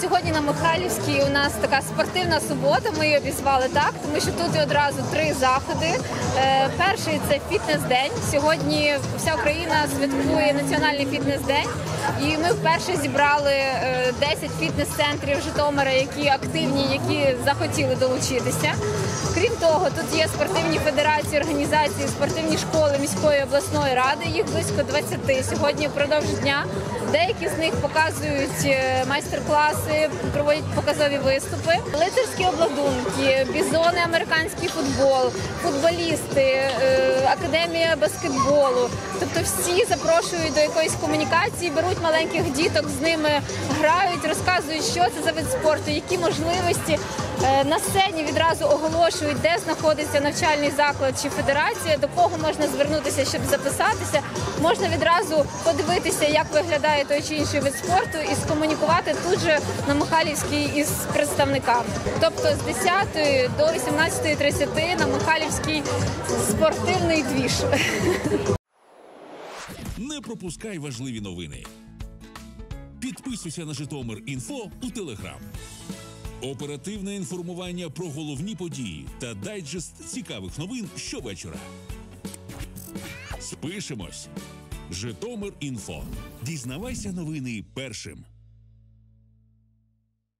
Сьогодні на Михайлівській у нас така спортивна субота. Ми її обізвали так, тому що тут одразу три заходи. Е, перший це фітнес-день. Сьогодні вся Україна святкує національний фітнес-день. І ми вперше зібрали е, 10 фітнес-центрів Житомира, які активні, які захотіли долучитися. Крім того, тут є спортивні федерації, організації, спортивні школи міської обласної ради. Їх близько 20 сьогодні впродовж дня. Деякі з них показують е, майстер-класи, проводять показові виступи. Лицарські обладунки, бізони, американський футбол, футболісти, е, академія баскетболу. Тобто всі запрошують до якоїсь комунікації, беруть маленьких діток, з ними грають, розказують, що це за вид спорту, які можливості. Е, На сцені відразу оголошують, де знаходиться навчальний заклад чи федерація, до кого можна звернутися, щоб записатися. Можна відразу подивитися, як виглядає той чи інший вид спорту, і скомунікувати тут же на Михайлівській із представниками. Тобто з 10 до 18.30 на Михайлівській спортивний двіж. Не пропускай важливі новини. Підписуйся на Житомир Інфо у Телеграм. Оперативне інформування про головні події та дайджест цікавих новин щовечора. Спишемось. Житомир Інфо. Дізнавайся новини першим.